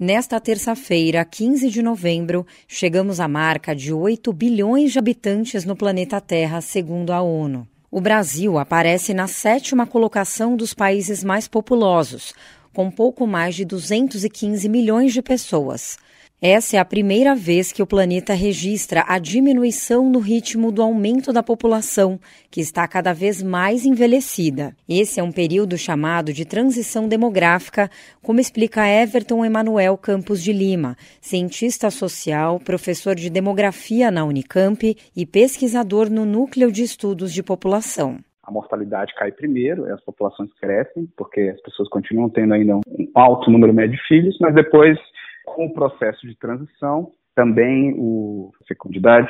Nesta terça-feira, 15 de novembro, chegamos à marca de 8 bilhões de habitantes no planeta Terra, segundo a ONU. O Brasil aparece na sétima colocação dos países mais populosos, com pouco mais de 215 milhões de pessoas. Essa é a primeira vez que o planeta registra a diminuição no ritmo do aumento da população, que está cada vez mais envelhecida. Esse é um período chamado de transição demográfica, como explica Everton Emanuel Campos de Lima, cientista social, professor de demografia na Unicamp e pesquisador no Núcleo de Estudos de População a mortalidade cai primeiro, as populações crescem, porque as pessoas continuam tendo ainda um alto número médio de filhos, mas depois com o processo de transição, também o, a fecundidade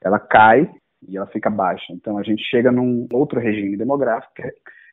ela cai e ela fica baixa. Então a gente chega num outro regime demográfico é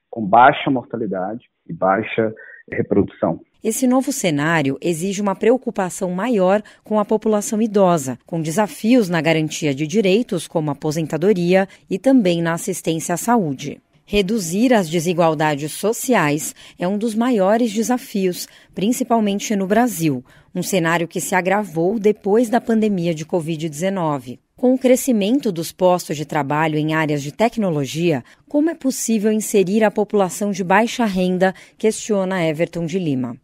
com baixa mortalidade e baixa reprodução. Esse novo cenário exige uma preocupação maior com a população idosa, com desafios na garantia de direitos como aposentadoria e também na assistência à saúde. Reduzir as desigualdades sociais é um dos maiores desafios, principalmente no Brasil, um cenário que se agravou depois da pandemia de Covid-19. Com o crescimento dos postos de trabalho em áreas de tecnologia, como é possível inserir a população de baixa renda? Questiona Everton de Lima.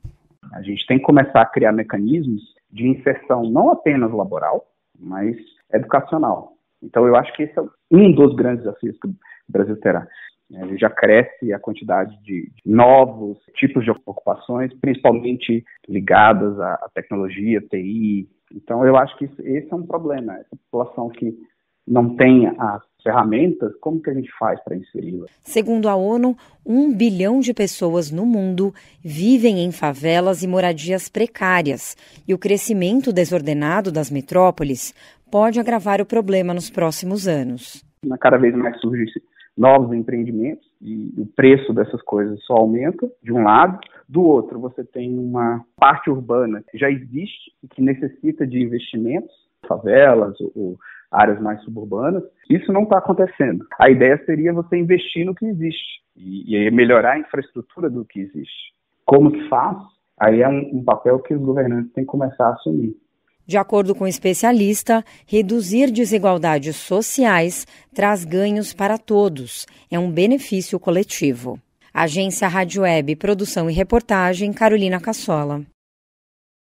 A gente tem que começar a criar mecanismos de inserção não apenas laboral, mas educacional. Então, eu acho que esse é um dos grandes desafios que o Brasil terá. Né? Já cresce a quantidade de novos tipos de ocupações, principalmente ligadas à tecnologia, TI. Então, eu acho que esse é um problema. Essa população que não tem as ferramentas, como que a gente faz para inseri-la? Segundo a ONU, um bilhão de pessoas no mundo vivem em favelas e moradias precárias, e o crescimento desordenado das metrópoles pode agravar o problema nos próximos anos. Cada vez mais surge novos empreendimentos e o preço dessas coisas só aumenta, de um lado. Do outro, você tem uma parte urbana que já existe e que necessita de investimentos, favelas ou áreas mais suburbanas. Isso não está acontecendo. A ideia seria você investir no que existe e, e melhorar a infraestrutura do que existe. Como que faz? Aí é um, um papel que os governantes têm que começar a assumir. De acordo com o especialista, reduzir desigualdades sociais traz ganhos para todos. É um benefício coletivo. Agência Rádio Web, produção e reportagem, Carolina Cassola.